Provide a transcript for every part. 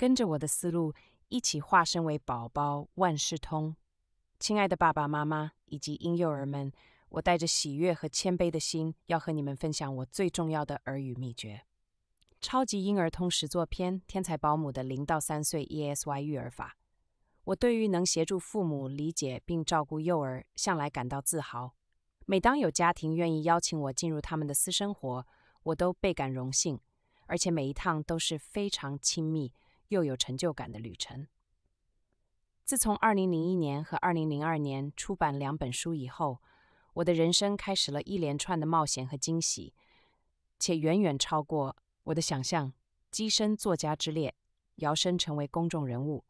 跟着我的思路一起化身为宝宝万事通。亲爱的爸爸妈妈以及婴幼儿们，我带着喜悦和谦卑的心，要和你们分享我最重要的儿语秘诀——超级婴儿通识作篇《天才保姆的零到三岁 ESY 育儿法》。我对于能协助父母理解并照顾幼儿，向来感到自豪。每当有家庭愿意邀请我进入他们的私生活，我都倍感荣幸，而且每一趟都是非常亲密又有成就感的旅程。自从2001年和2002年出版两本书以后，我的人生开始了一连串的冒险和惊喜，且远远超过我的想象。跻身作家之列，摇身成为公众人物。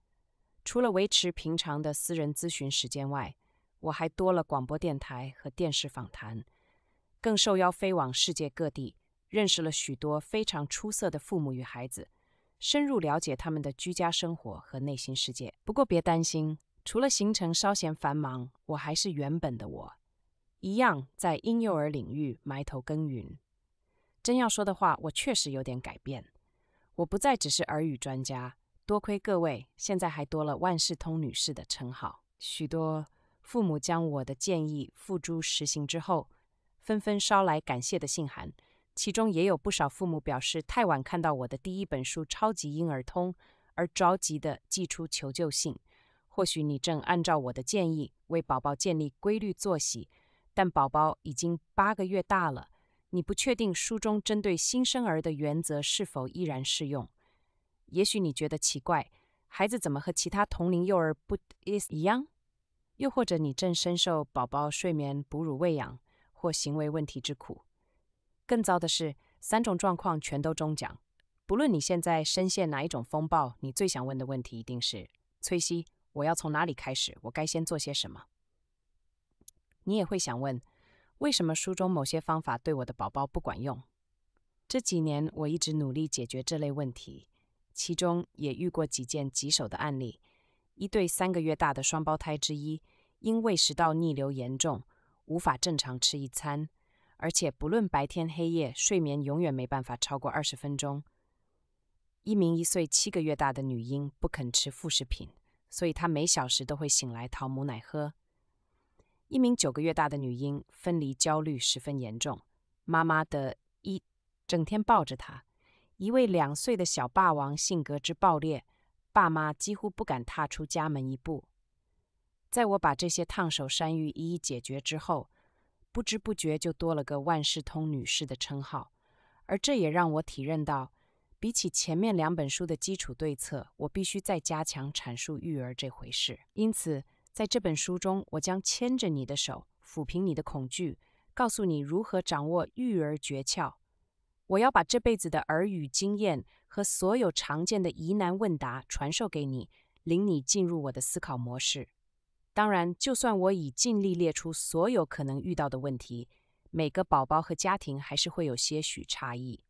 除了维持平常的私人咨询时间外，我还多了广播电台和电视访谈，更受邀飞往世界各地，认识了许多非常出色的父母与孩子。深入了解他们的居家生活和内心世界。不过别担心，除了行程稍显繁忙，我还是原本的我，一样在婴幼儿领域埋头耕耘。真要说的话，我确实有点改变。我不再只是儿语专家，多亏各位，现在还多了万事通女士的称号。许多父母将我的建议付诸实行之后，纷纷捎来感谢的信函。其中也有不少父母表示，太晚看到我的第一本书《超级婴儿通》，而着急地寄出求救信。或许你正按照我的建议为宝宝建立规律作息，但宝宝已经八个月大了，你不确定书中针对新生儿的原则是否依然适用。也许你觉得奇怪，孩子怎么和其他同龄幼儿不 is 一样？又或者你正深受宝宝睡眠、哺乳、喂养或行为问题之苦。更糟的是，三种状况全都中奖。不论你现在深陷哪一种风暴，你最想问的问题一定是：崔西，我要从哪里开始？我该先做些什么？你也会想问：为什么书中某些方法对我的宝宝不管用？这几年我一直努力解决这类问题，其中也遇过几件棘手的案例：一对三个月大的双胞胎之一，因胃食道逆流严重，无法正常吃一餐。而且不论白天黑夜，睡眠永远没办法超过二十分钟。一名一岁七个月大的女婴不肯吃副食品，所以她每小时都会醒来讨母奶喝。一名九个月大的女婴分离焦虑十分严重，妈妈的一整天抱着她。一位两岁的小霸王性格之暴烈，爸妈几乎不敢踏出家门一步。在我把这些烫手山芋一一解决之后。不知不觉就多了个万事通女士的称号，而这也让我体认到，比起前面两本书的基础对策，我必须再加强阐述育儿这回事。因此，在这本书中，我将牵着你的手，抚平你的恐惧，告诉你如何掌握育儿诀窍。我要把这辈子的儿语经验和所有常见的疑难问答传授给你，领你进入我的思考模式。当然，就算我已尽力列出所有可能遇到的问题，每个宝宝和家庭还是会有些许差异。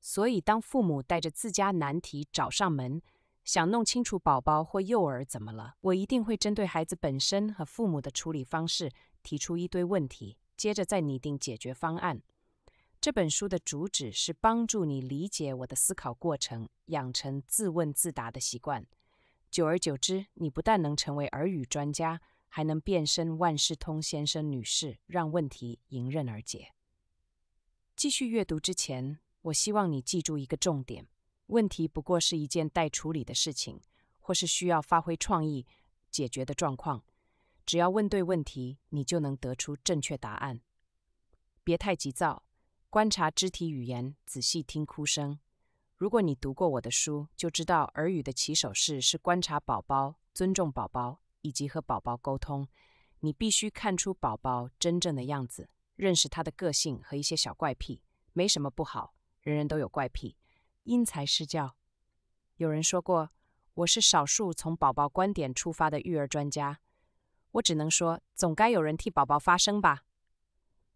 所以，当父母带着自家难题找上门，想弄清楚宝宝或幼儿怎么了，我一定会针对孩子本身和父母的处理方式提出一堆问题，接着再拟定解决方案。这本书的主旨是帮助你理解我的思考过程，养成自问自答的习惯。久而久之，你不但能成为耳语专家，还能变身万事通先生、女士，让问题迎刃而解。继续阅读之前，我希望你记住一个重点：问题不过是一件待处理的事情，或是需要发挥创意解决的状况。只要问对问题，你就能得出正确答案。别太急躁，观察肢体语言，仔细听哭声。如果你读过我的书，就知道耳语的起手式是观察宝宝、尊重宝宝以及和宝宝沟通。你必须看出宝宝真正的样子，认识他的个性和一些小怪癖，没什么不好，人人都有怪癖。因材施教。有人说过，我是少数从宝宝观点出发的育儿专家。我只能说，总该有人替宝宝发声吧。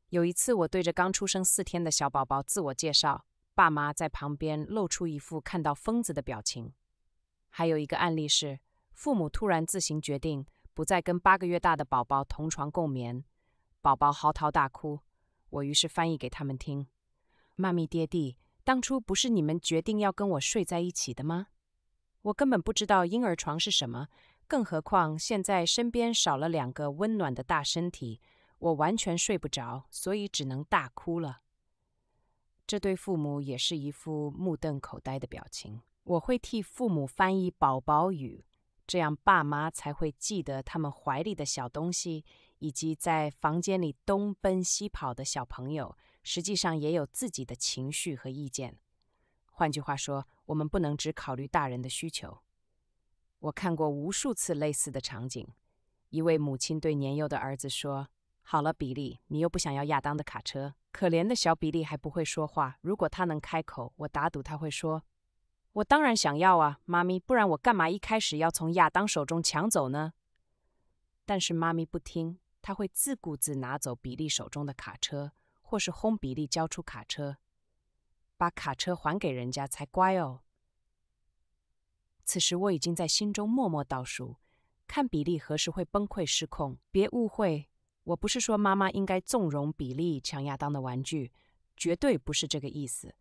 有一次，我对着刚出生四天的小宝宝自我介绍。爸妈在旁边露出一副看到疯子的表情。还有一个案例是，父母突然自行决定不再跟八个月大的宝宝同床共眠，宝宝嚎啕大哭。我于是翻译给他们听：“妈咪、爹地，当初不是你们决定要跟我睡在一起的吗？我根本不知道婴儿床是什么，更何况现在身边少了两个温暖的大身体，我完全睡不着，所以只能大哭了。这对父母也是一副目瞪口呆的表情。我会替父母翻译宝宝语，这样爸妈才会记得他们怀里的小东西，以及在房间里东奔西跑的小朋友，实际上也有自己的情绪和意见。换句话说，我们不能只考虑大人的需求。我看过无数次类似的场景：一位母亲对年幼的儿子说：“好了，比利，你又不想要亚当的卡车。”可怜的小比利还不会说话，如果他能开口，我打赌他会说。我当然想要啊，妈咪，不然我干嘛一开始要从亚当手中抢走呢？但是妈咪不听，她会自顾自拿走比利手中的卡车，或是轰比利交出卡车，把卡车还给人家才乖哦。此时我已经在心中默默倒数，看比利何时会崩溃失控。别误会，我不是说妈妈应该纵容比利抢亚当的玩具，绝对不是这个意思。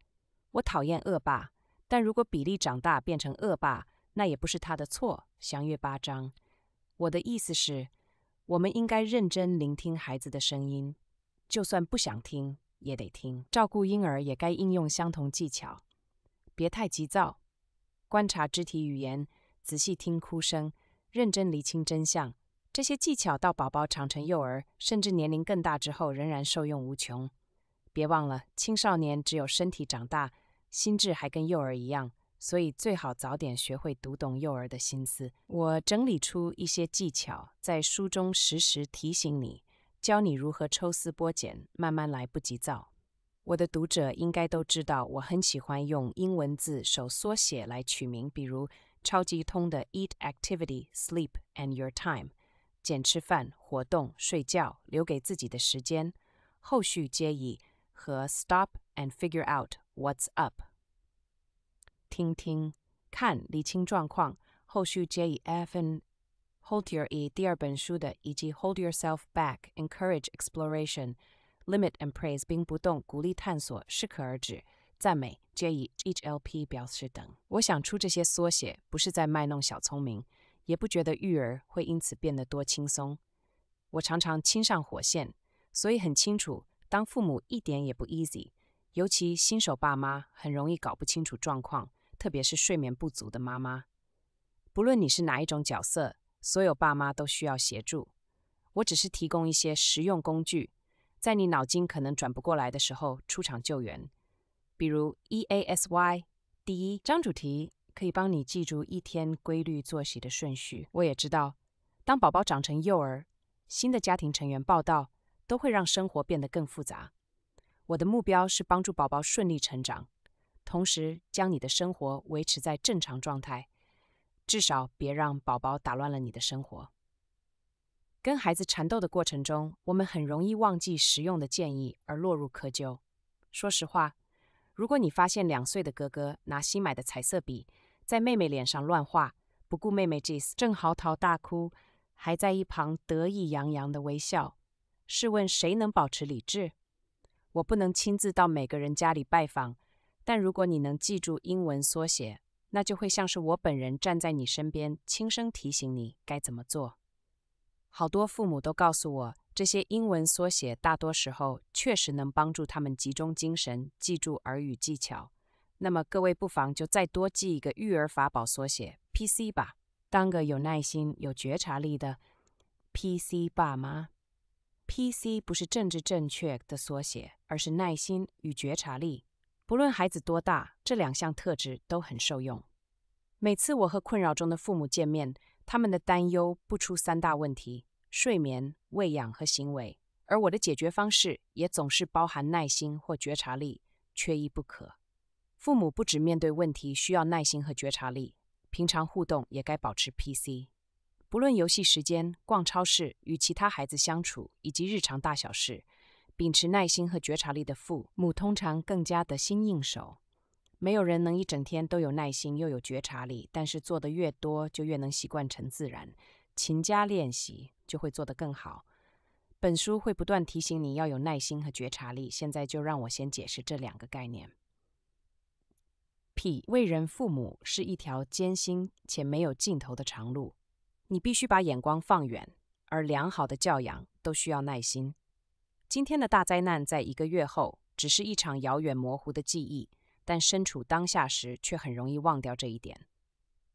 我讨厌恶霸。但如果比利长大变成恶霸，那也不是他的错。祥月八章。我的意思是，我们应该认真聆听孩子的声音，就算不想听也得听。照顾婴儿也该应用相同技巧，别太急躁，观察肢体语言，仔细听哭声，认真厘清真相。这些技巧到宝宝长成幼儿，甚至年龄更大之后，仍然受用无穷。别忘了，青少年只有身体长大。心智还跟幼儿一样，所以最好早点学会读懂幼儿的心思。我整理出一些技巧，在书中时时提醒你，教你如何抽丝剥茧，慢慢来，不急躁。我的读者应该都知道，我很喜欢用英文字首缩写来取名，比如超级通的 Eat Activity Sleep and Your Time，减吃饭、活动、睡觉，留给自己的时间。后续皆以和 Stop and Figure Out。What's up？听听看，理清状况。后续皆以 F and Hold Your E 第二本书的，以及 Hold Yourself Back，Encourage Exploration，Limit and Praise 并不动，鼓励探索，适可而止，赞美皆以 HLP 表示等。我想出这些缩写，不是在卖弄小聪明，也不觉得育儿会因此变得多轻松。我常常亲上火线，所以很清楚，当父母一点也不 easy。尤其新手爸妈很容易搞不清楚状况，特别是睡眠不足的妈妈。不论你是哪一种角色，所有爸妈都需要协助。我只是提供一些实用工具，在你脑筋可能转不过来的时候出场救援。比如 E A S Y，第一张主题可以帮你记住一天规律作息的顺序。我也知道，当宝宝长成幼儿，新的家庭成员报道，都会让生活变得更复杂。我的目标是帮助宝宝顺利成长，同时将你的生活维持在正常状态，至少别让宝宝打乱了你的生活。跟孩子缠斗的过程中，我们很容易忘记实用的建议而落入窠臼。说实话，如果你发现两岁的哥哥拿新买的彩色笔在妹妹脸上乱画，不顾妹妹 Jess 正嚎啕大哭，还在一旁得意洋洋的微笑，试问谁能保持理智？我不能亲自到每个人家里拜访，但如果你能记住英文缩写，那就会像是我本人站在你身边，轻声提醒你该怎么做。好多父母都告诉我，这些英文缩写大多时候确实能帮助他们集中精神，记住耳语技巧。那么各位不妨就再多记一个育儿法宝缩写 PC 吧，当个有耐心、有觉察力的 PC 爸妈。PC 不是政治正确的缩写，而是耐心与觉察力。不论孩子多大，这两项特质都很受用。每次我和困扰中的父母见面，他们的担忧不出三大问题：睡眠、喂养和行为。而我的解决方式也总是包含耐心或觉察力，缺一不可。父母不只面对问题需要耐心和觉察力，平常互动也该保持 PC。不论游戏时间、逛超市、与其他孩子相处，以及日常大小事，秉持耐心和觉察力的父母通常更加得心应手。没有人能一整天都有耐心又有觉察力，但是做得越多，就越能习惯成自然。勤加练习，就会做得更好。本书会不断提醒你要有耐心和觉察力。现在就让我先解释这两个概念。P！为人父母是一条艰辛且没有尽头的长路，你必须把眼光放远，而良好的教养都需要耐心。今天的大灾难在一个月后只是一场遥远模糊的记忆，但身处当下时却很容易忘掉这一点。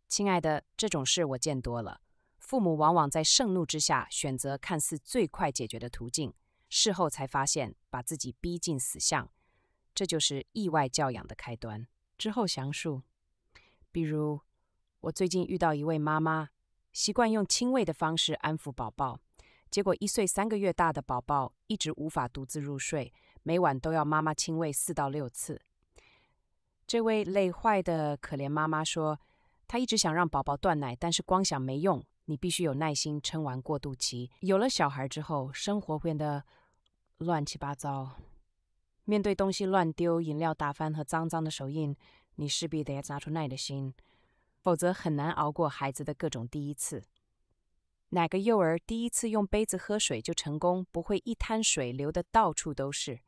亲爱的，这种事我见多了。父母往往在盛怒之下选择看似最快解决的途径，事后才发现把自己逼进死巷。这就是意外教养的开端。之后详述。比如，我最近遇到一位妈妈，习惯用亲喂的方式安抚宝宝，结果一岁三个月大的宝宝一直无法独自入睡，每晚都要妈妈亲喂四到六次。这位累坏的可怜妈妈说。她一直想让宝宝断奶，但是光想没用，你必须有耐心撑完过渡期。有了小孩之后，生活变得乱七八糟。面对东西乱丢、饮料打翻和脏脏的手印，你势必得要拿出耐的心，否则很难熬过孩子的各种第一次。哪个幼儿第一次用杯子喝水就成功，不会一滩水流得到处都是？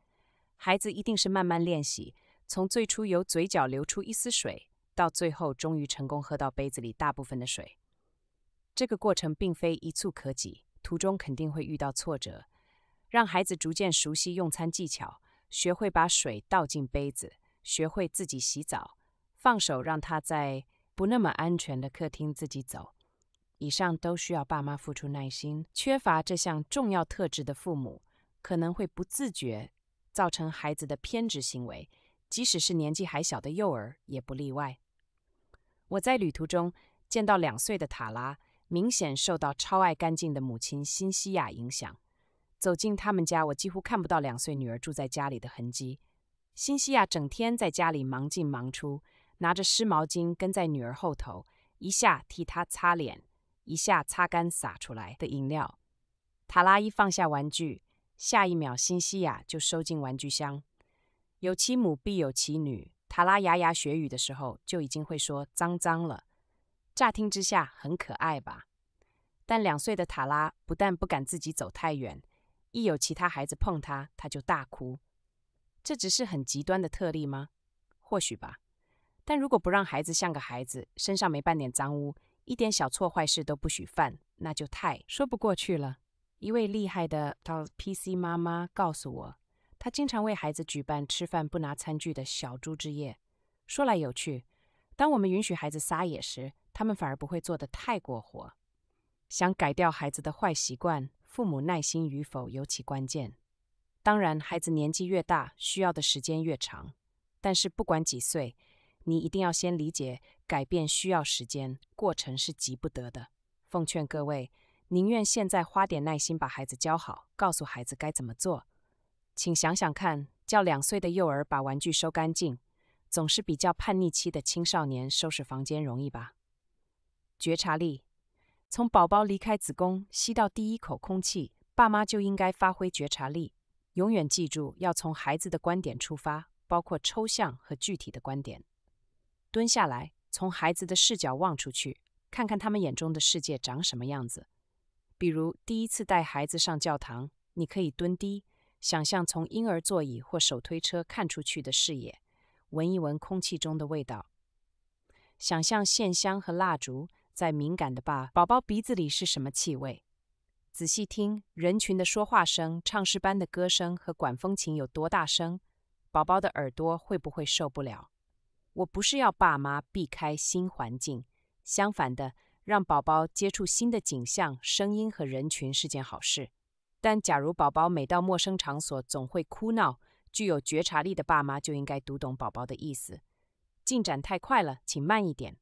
孩子一定是慢慢练习，从最初由嘴角流出一丝水。到最后，终于成功喝到杯子里大部分的水。这个过程并非一蹴可及，途中肯定会遇到挫折。让孩子逐渐熟悉用餐技巧，学会把水倒进杯子，学会自己洗澡，放手让他在不那么安全的客厅自己走。以上都需要爸妈付出耐心。缺乏这项重要特质的父母，可能会不自觉造成孩子的偏执行为，即使是年纪还小的幼儿也不例外。我在旅途中见到两岁的塔拉，明显受到超爱干净的母亲辛西亚影响。走进他们家，我几乎看不到两岁女儿住在家里的痕迹。新西亚整天在家里忙进忙出，拿着湿毛巾跟在女儿后头，一下替她擦脸，一下擦干洒出来的饮料。塔拉一放下玩具，下一秒新西亚就收进玩具箱。有其母必有其女。塔拉牙牙学语的时候，就已经会说“脏脏了”。乍听之下很可爱吧？但两岁的塔拉不但不敢自己走太远，一有其他孩子碰他，他就大哭。这只是很极端的特例吗？或许吧。但如果不让孩子像个孩子，身上没半点脏污，一点小错坏事都不许犯，那就太说不过去了。一位厉害的 PC 妈妈告诉我。她经常为孩子举办吃饭不拿餐具的小猪之夜。说来有趣，当我们允许孩子撒野时，他们反而不会做得太过火。想改掉孩子的坏习惯，父母耐心与否尤其关键。当然，孩子年纪越大，需要的时间越长。但是不管几岁，你一定要先理解，改变需要时间，过程是急不得的。奉劝各位，宁愿现在花点耐心把孩子教好，告诉孩子该怎么做。请想想看，叫两岁的幼儿把玩具收干净，总是比较叛逆期的青少年收拾房间容易吧？觉察力，从宝宝离开子宫吸到第一口空气，爸妈就应该发挥觉察力，永远记住要从孩子的观点出发，包括抽象和具体的观点。蹲下来，从孩子的视角望出去，看看他们眼中的世界长什么样子。比如第一次带孩子上教堂，你可以蹲低。想象从婴儿座椅或手推车看出去的视野，闻一闻空气中的味道。想象线香和蜡烛在敏感的爸宝宝鼻子里是什么气味？仔细听人群的说话声、唱诗班的歌声和管风琴有多大声，宝宝的耳朵会不会受不了？我不是要爸妈避开新环境，相反的，让宝宝接触新的景象、声音和人群是件好事。但假如宝宝每到陌生场所总会哭闹，具有觉察力的爸妈就应该读懂宝宝的意思。进展太快了，请慢一点，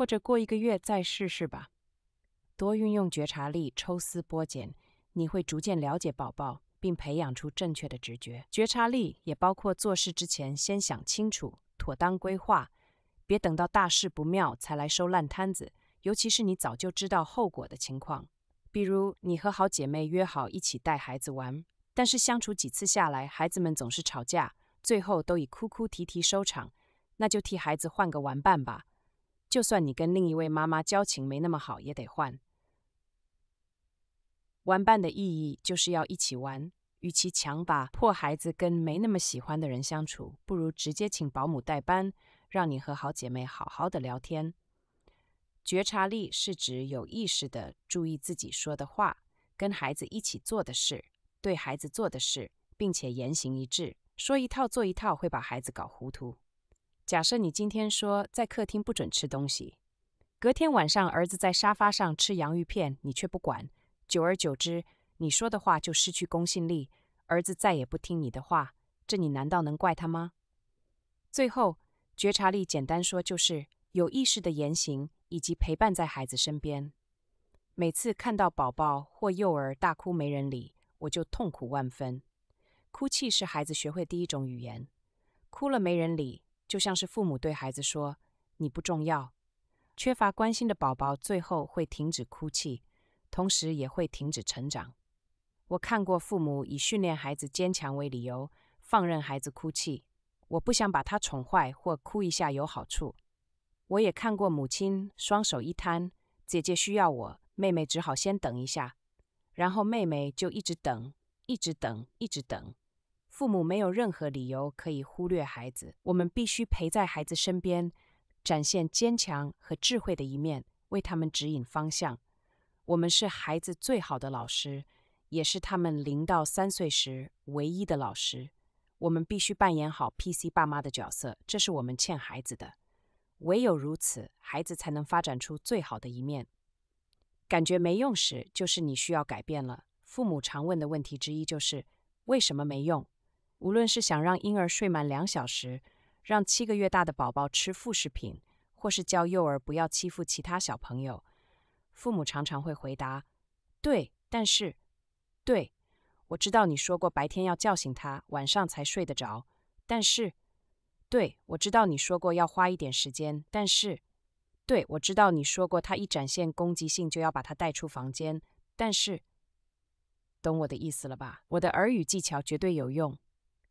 或者过一个月再试试吧。多运用觉察力，抽丝剥茧，你会逐渐了解宝宝，并培养出正确的直觉。觉察力也包括做事之前先想清楚，妥当规划，别等到大事不妙才来收烂摊子，尤其是你早就知道后果的情况。比如，你和好姐妹约好一起带孩子玩，但是相处几次下来，孩子们总是吵架，最后都以哭哭啼啼收场。那就替孩子换个玩伴吧。就算你跟另一位妈妈交情没那么好，也得换。玩伴的意义就是要一起玩。与其强把破孩子跟没那么喜欢的人相处，不如直接请保姆代班，让你和好姐妹好好的聊天。觉察力是指有意识的注意自己说的话，跟孩子一起做的事，对孩子做的事，并且言行一致。说一套做一套会把孩子搞糊涂。假设你今天说在客厅不准吃东西，隔天晚上儿子在沙发上吃洋芋片，你却不管，久而久之，你说的话就失去公信力，儿子再也不听你的话，这你难道能怪他吗？最后，觉察力简单说就是有意识的言行以及陪伴在孩子身边。每次看到宝宝或幼儿大哭没人理，我就痛苦万分。哭泣是孩子学会第一种语言，哭了没人理。就像是父母对孩子说：“你不重要。”缺乏关心的宝宝最后会停止哭泣，同时也会停止成长。我看过父母以训练孩子坚强为理由，放任孩子哭泣。我不想把他宠坏，或哭一下有好处。我也看过母亲双手一摊：“姐姐需要我，妹妹只好先等一下。”然后妹妹就一直等，一直等，一直等。父母没有任何理由可以忽略孩子，我们必须陪在孩子身边，展现坚强和智慧的一面，为他们指引方向。我们是孩子最好的老师，也是他们零到三岁时唯一的老师。我们必须扮演好 PC 爸妈的角色，这是我们欠孩子的。唯有如此，孩子才能发展出最好的一面。感觉没用时，就是你需要改变了。父母常问的问题之一就是为什么没用？无论是想让婴儿睡满两小时，让七个月大的宝宝吃副食品，或是教幼儿不要欺负其他小朋友，父母常常会回答：“对，但是，对，我知道你说过白天要叫醒他，晚上才睡得着。但是，对我知道你说过要花一点时间。但是，对我知道你说过他一展现攻击性就要把他带出房间。但是，懂我的意思了吧？我的耳语技巧绝对有用。”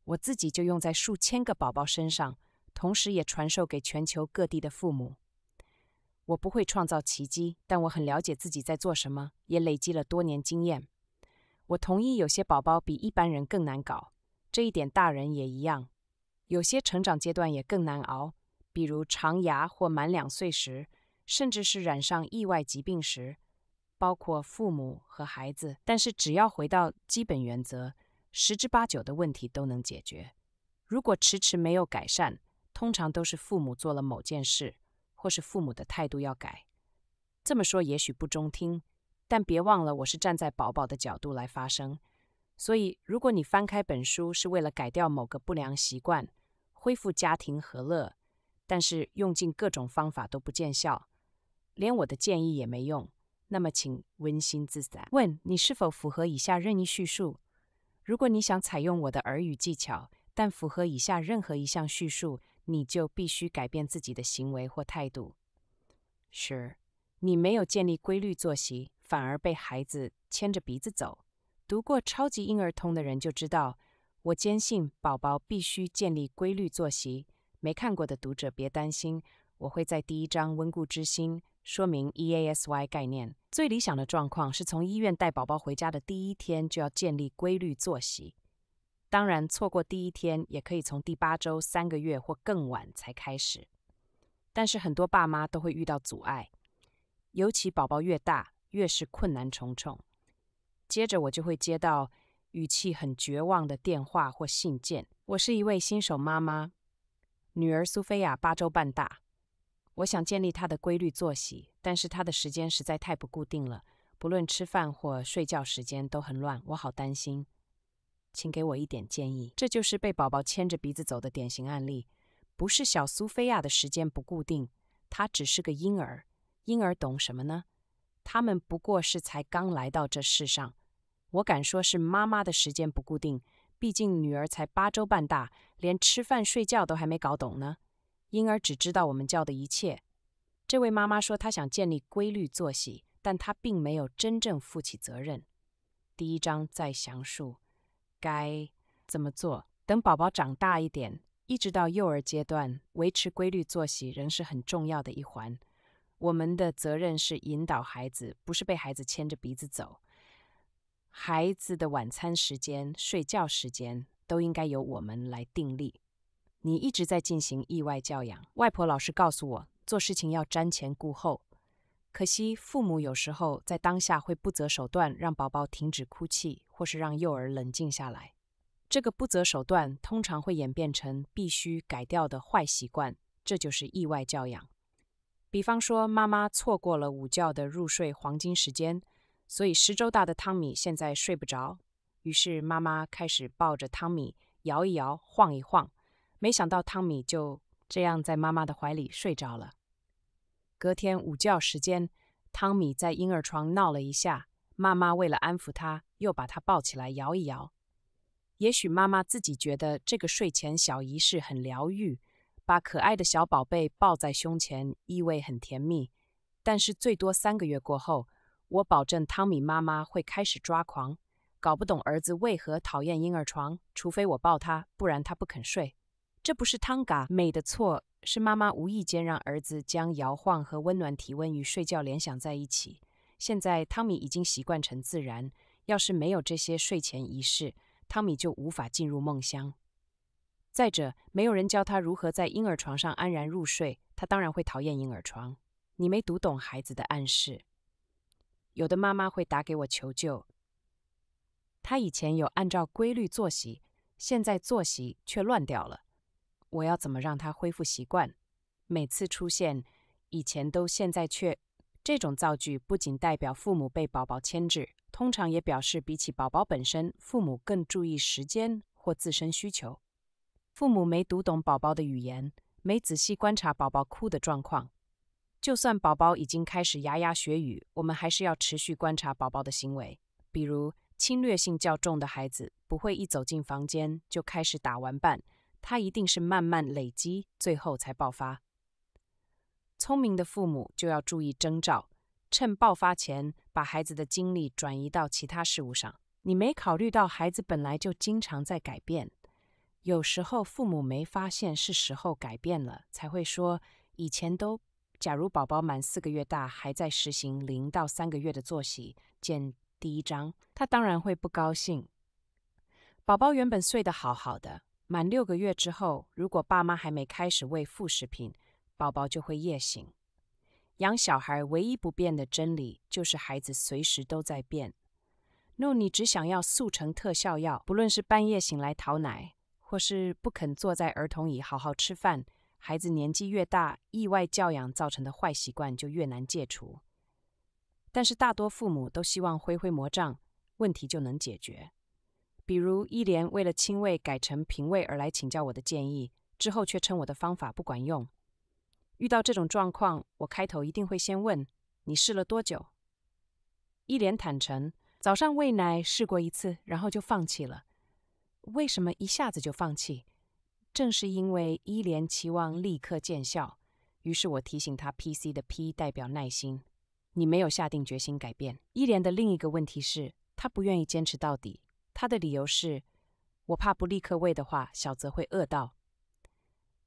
我自己就用在数千个宝宝身上，同时也传授给全球各地的父母。我不会创造奇迹，但我很了解自己在做什么，也累积了多年经验。我同意有些宝宝比一般人更难搞，这一点大人也一样。有些成长阶段也更难熬，比如长牙或满两岁时，甚至是染上意外疾病时，包括父母和孩子。但是只要回到基本原则。十之八九的问题都能解决。如果迟迟没有改善，通常都是父母做了某件事，或是父母的态度要改。这么说也许不中听，但别忘了我是站在宝宝的角度来发声。所以，如果你翻开本书是为了改掉某个不良习惯，恢复家庭和乐，但是用尽各种方法都不见效，连我的建议也没用，那么请温馨自在问你是否符合以下任意叙述。如果你想采用我的耳语技巧，但符合以下任何一项叙述，你就必须改变自己的行为或态度。是，你没有建立规律作息，反而被孩子牵着鼻子走。读过《超级婴儿通》的人就知道，我坚信宝宝必须建立规律作息。没看过的读者别担心，我会在第一章温故知新。说明 EASY 概念，最理想的状况是从医院带宝宝回家的第一天就要建立规律作息。当然，错过第一天也可以从第八周、三个月或更晚才开始。但是很多爸妈都会遇到阻碍，尤其宝宝越大，越是困难重重。接着我就会接到语气很绝望的电话或信件。我是一位新手妈妈，女儿苏菲亚八周半大。我想建立他的规律作息，但是他的时间实在太不固定了，不论吃饭或睡觉时间都很乱，我好担心，请给我一点建议。这就是被宝宝牵着鼻子走的典型案例，不是小苏菲亚的时间不固定，她只是个婴儿，婴儿懂什么呢？他们不过是才刚来到这世上，我敢说是妈妈的时间不固定，毕竟女儿才八周半大，连吃饭睡觉都还没搞懂呢。婴儿只知道我们叫的一切。这位妈妈说，她想建立规律作息，但她并没有真正负起责任。第一章再详述该怎么做。等宝宝长大一点，一直到幼儿阶段，维持规律作息仍是很重要的一环。我们的责任是引导孩子，不是被孩子牵着鼻子走。孩子的晚餐时间、睡觉时间都应该由我们来定立。你一直在进行意外教养。外婆老是告诉我，做事情要瞻前顾后。可惜父母有时候在当下会不择手段，让宝宝停止哭泣，或是让幼儿冷静下来。这个不择手段通常会演变成必须改掉的坏习惯，这就是意外教养。比方说，妈妈错过了午觉的入睡黄金时间，所以十周大的汤米现在睡不着。于是妈妈开始抱着汤米摇一摇、晃一晃，没想到汤米就这样在妈妈的怀里睡着了。隔天午觉时间，汤米在婴儿床闹了一下，妈妈为了安抚他，又把他抱起来摇一摇。也许妈妈自己觉得这个睡前小仪式很疗愈，把可爱的小宝贝抱在胸前，意味很甜蜜。但是最多三个月过后，我保证汤米妈妈会开始抓狂，搞不懂儿子为何讨厌婴儿床，除非我抱他，不然他不肯睡。这不是汤嘎美的错，是妈妈无意间让儿子将摇晃和温暖体温与睡觉联想在一起。现在汤米已经习惯成自然，要是没有这些睡前仪式。汤米就无法进入梦乡。再者，没有人教他如何在婴儿床上安然入睡，他当然会讨厌婴儿床。你没读懂孩子的暗示。有的妈妈会打给我求救。他以前有按照规律作息，现在作息却乱掉了。我要怎么让他恢复习惯？每次出现“以前都，现在却”这种造句，不仅代表父母被宝宝牵制。通常也表示，比起宝宝本身，父母更注意时间或自身需求。父母没读懂宝宝的语言，没仔细观察宝宝哭的状况。就算宝宝已经开始牙牙学语，我们还是要持续观察宝宝的行为。比如，侵略性较重的孩子不会一走进房间就开始打玩伴，他一定是慢慢累积，最后才爆发。聪明的父母就要注意征兆。趁爆发前，把孩子的精力转移到其他事物上。你没考虑到孩子本来就经常在改变，有时候父母没发现是时候改变了，才会说以前都。假如宝宝满四个月大，还在实行零到三个月的作息，见第一章，他当然会不高兴。宝宝原本睡得好好的，满六个月之后，如果爸妈还没开始喂副食品，宝宝就会夜醒。养小孩唯一不变的真理就是孩子随时都在变。若你只想要速成特效药，不论是半夜醒来讨奶，或是不肯坐在儿童椅好好吃饭，孩子年纪越大，意外教养造成的坏习惯就越难戒除。但是大多父母都希望挥挥魔杖，问题就能解决。比如伊莲为了亲喂改成平喂而来请教我的建议，之后却称我的方法不管用。遇到这种状况，我开头一定会先问你试了多久。一莲坦诚，早上喂奶试过一次，然后就放弃了。为什么一下子就放弃？正是因为伊莲期望立刻见效。于是我提醒他，PC 的 P 代表耐心，你没有下定决心改变。伊莲的另一个问题是，他不愿意坚持到底。他的理由是，我怕不立刻喂的话，小泽会饿到。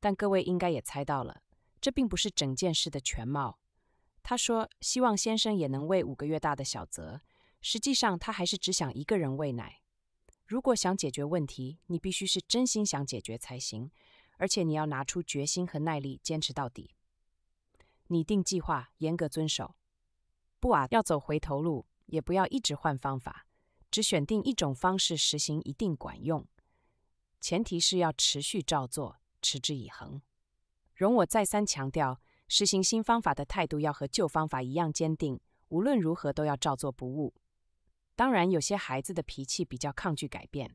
但各位应该也猜到了。这并不是整件事的全貌。他说希望先生也能喂五个月大的小泽，实际上他还是只想一个人喂奶。如果想解决问题，你必须是真心想解决才行，而且你要拿出决心和耐力，坚持到底。拟定计划，严格遵守。不啊，要走回头路，也不要一直换方法，只选定一种方式实行，一定管用。前提是要持续照做，持之以恒。容我再三强调，实行新方法的态度要和旧方法一样坚定，无论如何都要照做不误。当然，有些孩子的脾气比较抗拒改变，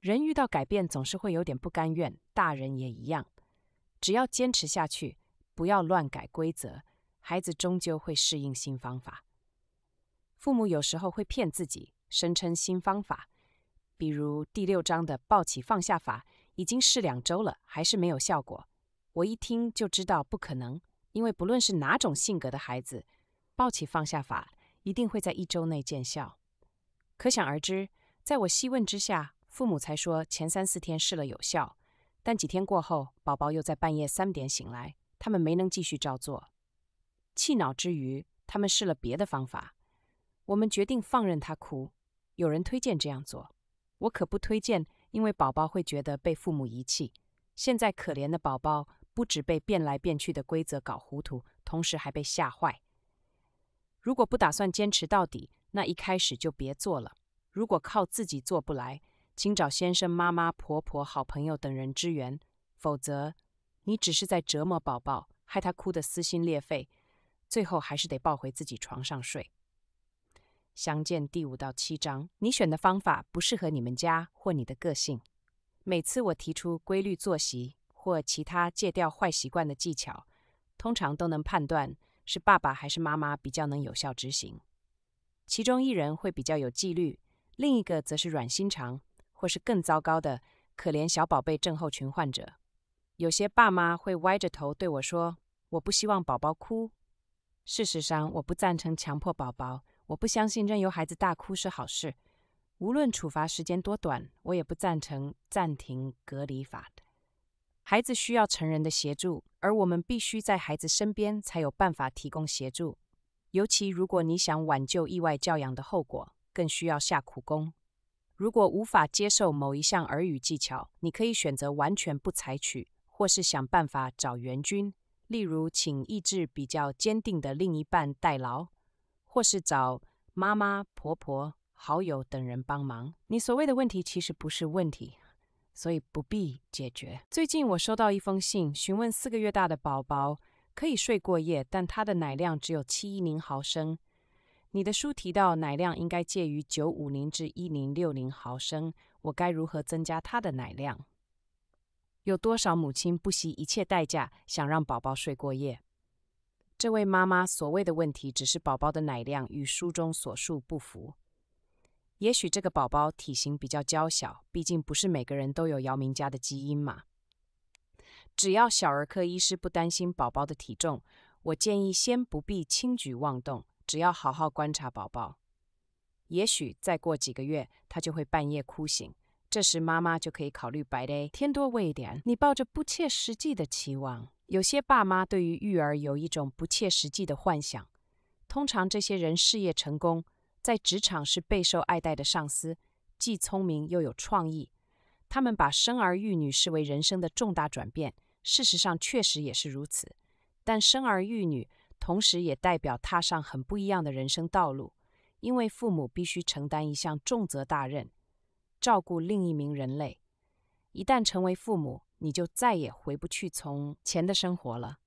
人遇到改变总是会有点不甘愿，大人也一样。只要坚持下去，不要乱改规则，孩子终究会适应新方法。父母有时候会骗自己，声称新方法，比如第六章的抱起放下法，已经试两周了，还是没有效果。我一听就知道不可能，因为不论是哪种性格的孩子，抱起放下法一定会在一周内见效。可想而知，在我细问之下，父母才说前三四天试了有效，但几天过后，宝宝又在半夜三点醒来，他们没能继续照做。气恼之余，他们试了别的方法。我们决定放任他哭。有人推荐这样做，我可不推荐，因为宝宝会觉得被父母遗弃。现在可怜的宝宝不止被变来变去的规则搞糊涂，同时还被吓坏。如果不打算坚持到底，那一开始就别做了。如果靠自己做不来，请找先生、妈妈、婆婆、好朋友等人支援。否则，你只是在折磨宝宝，害他哭得撕心裂肺，最后还是得抱回自己床上睡。相见第五到七章，你选的方法不适合你们家或你的个性。每次我提出规律作息或其他戒掉坏习惯的技巧，通常都能判断是爸爸还是妈妈比较能有效执行。其中一人会比较有纪律，另一个则是软心肠，或是更糟糕的可怜小宝贝症候群患者。有些爸妈会歪着头对我说：“我不希望宝宝哭。”事实上，我不赞成强迫宝宝。我不相信任由孩子大哭是好事，无论处罚时间多短，我也不赞成暂停隔离法。孩子需要成人的协助，而我们必须在孩子身边才有办法提供协助。尤其如果你想挽救意外教养的后果，更需要下苦功。如果无法接受某一项耳语技巧，你可以选择完全不采取，或是想办法找援军，例如请意志比较坚定的另一半代劳。或是找妈妈、婆婆、好友等人帮忙。你所谓的问题其实不是问题，所以不必解决。最近我收到一封信，询问四个月大的宝宝可以睡过夜，但他的奶量只有七一零毫升。你的书提到奶量应该介于九五零至一零六零毫升，我该如何增加他的奶量？有多少母亲不惜一切代价想让宝宝睡过夜？这位妈妈所谓的问题，只是宝宝的奶量与书中所述不符。也许这个宝宝体型比较娇小，毕竟不是每个人都有姚明家的基因嘛。只要小儿科医师不担心宝宝的体重，我建议先不必轻举妄动，只要好好观察宝宝。也许再过几个月，他就会半夜哭醒，这时妈妈就可以考虑白天添多喂一点。你抱着不切实际的期望。有些爸妈对于育儿有一种不切实际的幻想。通常这些人事业成功，在职场是备受爱戴的上司，既聪明又有创意。他们把生儿育女视为人生的重大转变，事实上确实也是如此。但生儿育女同时也代表踏上很不一样的人生道路，因为父母必须承担一项重责大任，照顾另一名人类。一旦成为父母，你就再也回不去从前的生活了。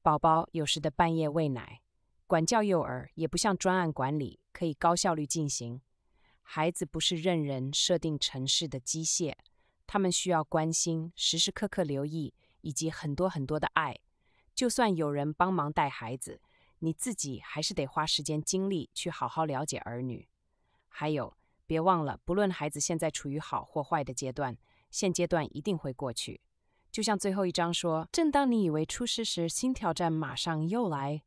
宝宝有时的半夜喂奶、管教幼儿，也不像专案管理可以高效率进行。孩子不是任人设定程式的机械，他们需要关心、时时刻刻留意，以及很多很多的爱。就算有人帮忙带孩子，你自己还是得花时间精力去好好了解儿女。还有，别忘了，不论孩子现在处于好或坏的阶段，现阶段一定会过去。就像最后一章说，正当你以为出事时，新挑战马上又来。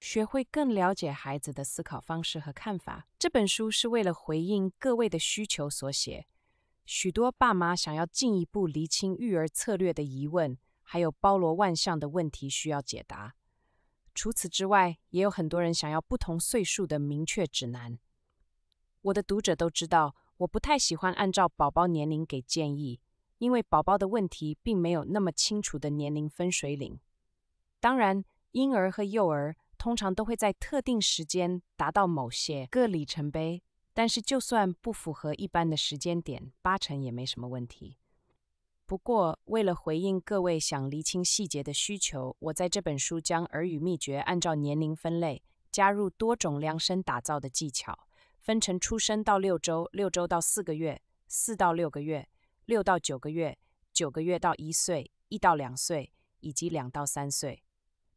学会更了解孩子的思考方式和看法。这本书是为了回应各位的需求所写。许多爸妈想要进一步厘清育儿策略的疑问，还有包罗万象的问题需要解答。除此之外，也有很多人想要不同岁数的明确指南。我的读者都知道，我不太喜欢按照宝宝年龄给建议。因为宝宝的问题并没有那么清楚的年龄分水岭。当然，婴儿和幼儿通常都会在特定时间达到某些个里程碑，但是就算不符合一般的时间点，八成也没什么问题。不过，为了回应各位想厘清细节的需求，我在这本书将儿语秘诀按照年龄分类，加入多种量身打造的技巧，分成出生到六周、六周到四个月、四到六个月。六到九个月，九个月到一岁，一到两岁，以及两到三岁。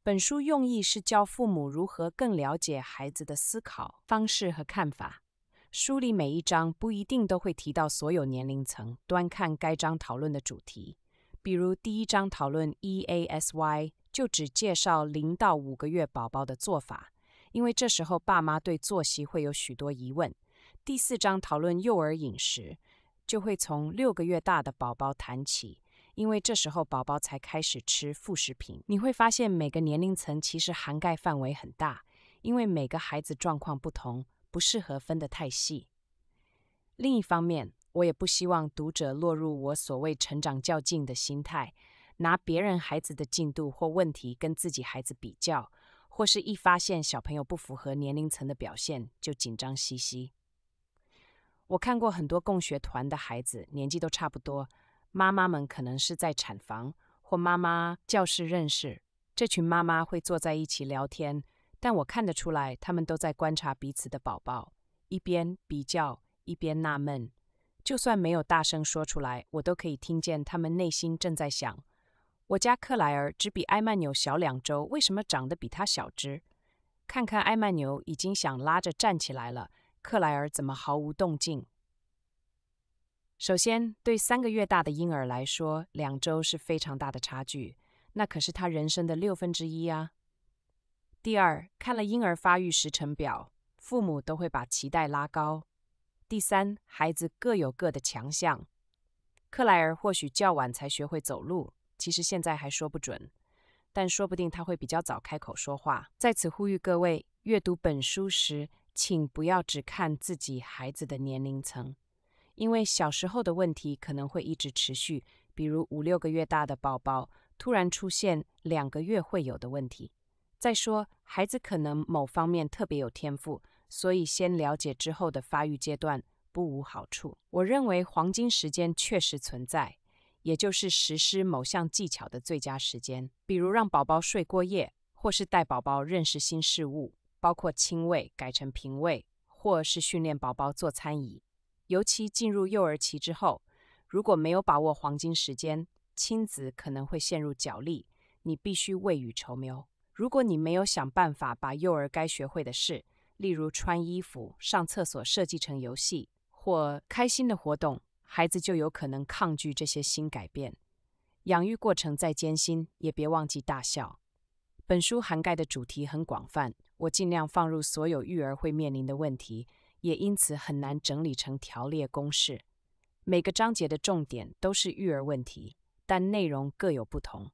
本书用意是教父母如何更了解孩子的思考方式和看法。书里每一章不一定都会提到所有年龄层，端看该章讨论的主题。比如第一章讨论 EASY，就只介绍零到五个月宝宝的做法，因为这时候爸妈对作息会有许多疑问。第四章讨论幼儿饮食。就会从六个月大的宝宝谈起，因为这时候宝宝才开始吃副食品。你会发现每个年龄层其实涵盖范围很大，因为每个孩子状况不同，不适合分得太细。另一方面，我也不希望读者落入我所谓成长较劲的心态，拿别人孩子的进度或问题跟自己孩子比较，或是一发现小朋友不符合年龄层的表现就紧张兮兮。我看过很多共学团的孩子，年纪都差不多，妈妈们可能是在产房或妈妈教室认识，这群妈妈会坐在一起聊天，但我看得出来，他们都在观察彼此的宝宝，一边比较一边纳闷。就算没有大声说出来，我都可以听见他们内心正在想：我家克莱尔只比埃曼纽小两周，为什么长得比他小只？看看埃曼纽已经想拉着站起来了，克莱尔怎么毫无动静？首先，对三个月大的婴儿来说，两周是非常大的差距，那可是他人生的六分之一啊。第二，看了婴儿发育时程表，父母都会把脐带拉高。第三，孩子各有各的强项。克莱尔或许较晚才学会走路，其实现在还说不准，但说不定他会比较早开口说话。在此呼吁各位，阅读本书时，请不要只看自己孩子的年龄层，因为小时候的问题可能会一直持续。比如五六个月大的宝宝突然出现两个月会有的问题。再说，孩子可能某方面特别有天赋。所以，先了解之后的发育阶段不无好处。我认为黄金时间确实存在，也就是实施某项技巧的最佳时间，比如让宝宝睡过夜，或是带宝宝认识新事物，包括亲喂改成平喂，或是训练宝宝做餐椅。尤其进入幼儿期之后，如果没有把握黄金时间，亲子可能会陷入角力。你必须未雨绸缪。如果你没有想办法把幼儿该学会的事，例如穿衣服、上厕所设计成游戏或开心的活动，孩子就有可能抗拒这些新改变。养育过程再艰辛，也别忘记大笑。本书涵盖的主题很广泛，我尽量放入所有育儿会面临的问题，也因此很难整理成条列公式。每个章节的重点都是育儿问题，但内容各有不同。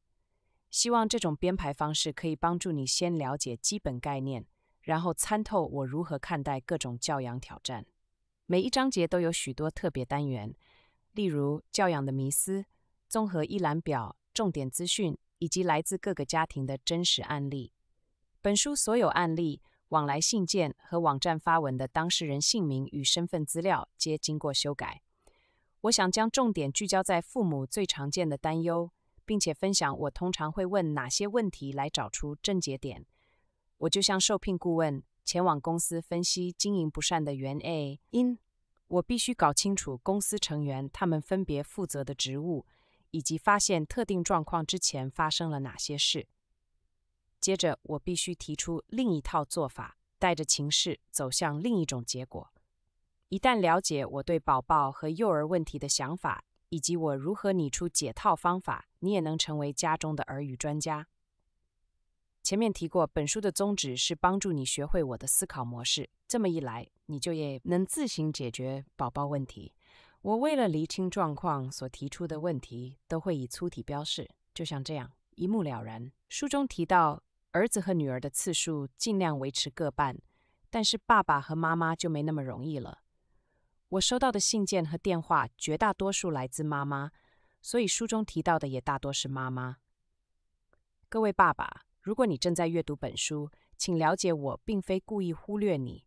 希望这种编排方式可以帮助你先了解基本概念。然后参透我如何看待各种教养挑战。每一章节都有许多特别单元，例如教养的迷思、综合一览表、重点资讯以及来自各个家庭的真实案例。本书所有案例、往来信件和网站发文的当事人姓名与身份资料皆经过修改。我想将重点聚焦在父母最常见的担忧，并且分享我通常会问哪些问题来找出症结点。我就像受聘顾问，前往公司分析经营不善的原 A 因。我必须搞清楚公司成员他们分别负责的职务，以及发现特定状况之前发生了哪些事。接着，我必须提出另一套做法，带着情势走向另一种结果。一旦了解我对宝宝和幼儿问题的想法，以及我如何拟出解套方法，你也能成为家中的儿语专家。前面提过，本书的宗旨是帮助你学会我的思考模式。这么一来，你就也能自行解决宝宝问题。我为了厘清状况所提出的问题，都会以粗体标示，就像这样，一目了然。书中提到，儿子和女儿的次数尽量维持各半，但是爸爸和妈妈就没那么容易了。我收到的信件和电话，绝大多数来自妈妈，所以书中提到的也大多是妈妈。各位爸爸。如果你正在阅读本书，请了解我并非故意忽略你。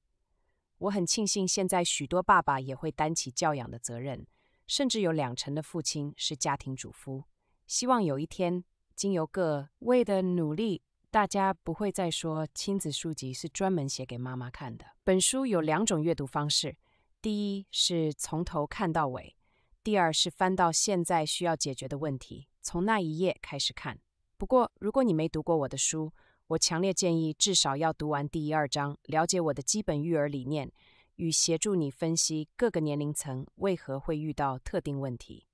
我很庆幸现在许多爸爸也会担起教养的责任，甚至有两成的父亲是家庭主夫。希望有一天，经由各位的努力，大家不会再说亲子书籍是专门写给妈妈看的。本书有两种阅读方式：第一是从头看到尾；第二是翻到现在需要解决的问题，从那一页开始看。不过，如果你没读过我的书，我强烈建议至少要读完第一二章，了解我的基本育儿理念，与协助你分析各个年龄层为何会遇到特定问题。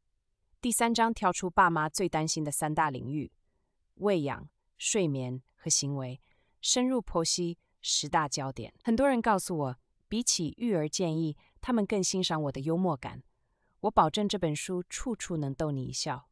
第三章跳出爸妈最担心的三大领域：喂养、睡眠和行为，深入剖析十大焦点。很多人告诉我，比起育儿建议，他们更欣赏我的幽默感。我保证这本书处处能逗你一笑。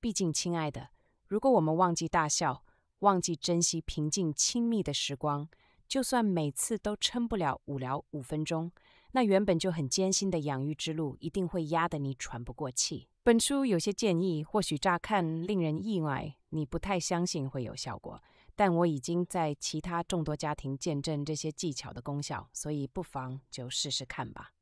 毕竟，亲爱的。如果我们忘记大笑，忘记珍惜平静亲密的时光，就算每次都撑不了五聊五分钟，那原本就很艰辛的养育之路一定会压得你喘不过气。本书有些建议，或许乍看令人意外，你不太相信会有效果，但我已经在其他众多家庭见证这些技巧的功效，所以不妨就试试看吧。